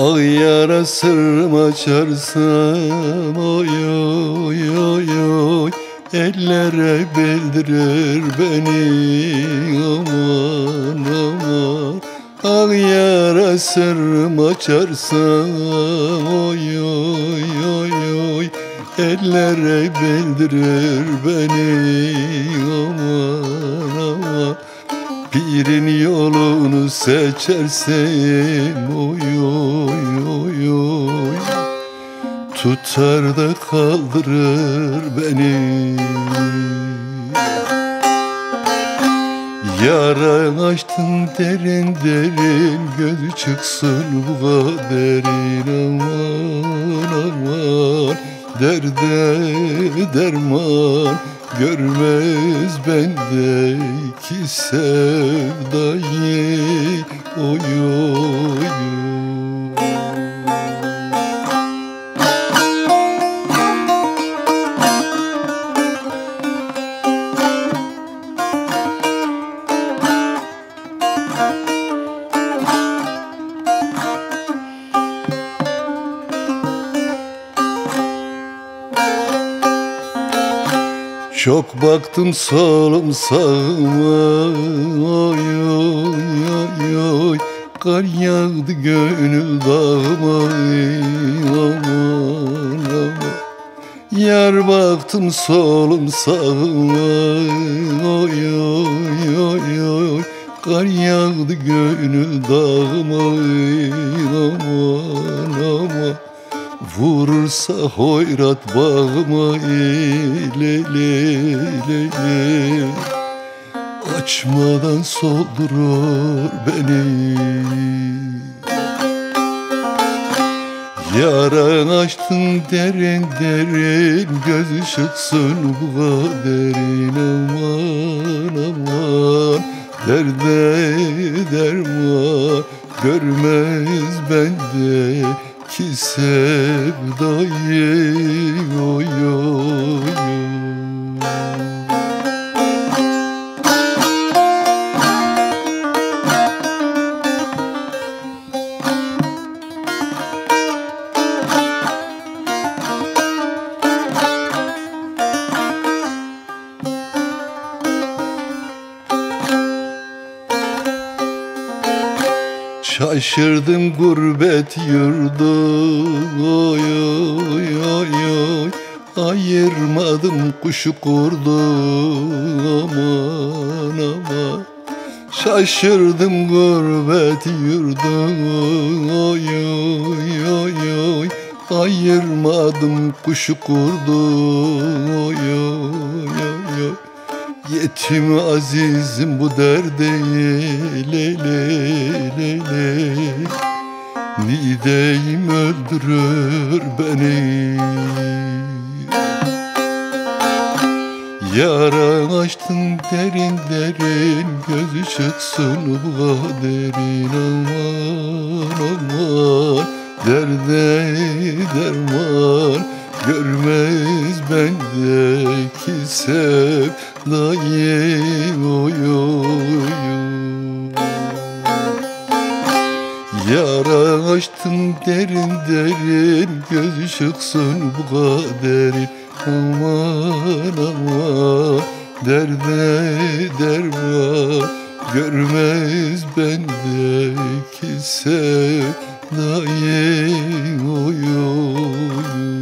Ay yara sırrım açarsam Oy oy oy oy. Ellere bildirir beni Aman aman. Ak yara sırrım açarsam Oy oy oy oy. Ellere bildirir beni aman Pirin yolunu seçersem Oy oy oy oy. Tutar da kaldırır beni. Yara açtın derin derin Gözü çıksın bu kaderin. Aman aman Derde derman Görmez bendeki sevdayı. Oy oy Çok baktım solum sağıma. Oy oy oy oy Kar yağdı gönül dağıma. Aman aman. Yar baktım solum sağıma. Oy oy oy oy Kar yağdı gönül dağıma. Aman aman Vurursa hoyrat bağıma le le le le. Açmadan soldurur beni. Yaran açtın derin derin Göz ışıksın bu kaderin. Aman aman Derde derman Görmez bende ki sevdayı oy oy oy Şaşırdım gurbet yurdu. Oy oy oy oy. Ayırmadım kuşu kurdu. Aman aman. Şaşırdım gurbet yurdu. Oy oy oy oy. Ayırmadım kuşu kurdu Yetim azizim bu derde le le le le. Nideyim öldürür beni. Yara açtın derin derin Gözü çıksın bu kaderin Aman aman Derde derman. Görmez bendeki sevdayı oy oy Yara açtın derin derin Göz ışıksın bu kaderin Aman aman Derde derman Görmez bendeki sevdayı. Oy oy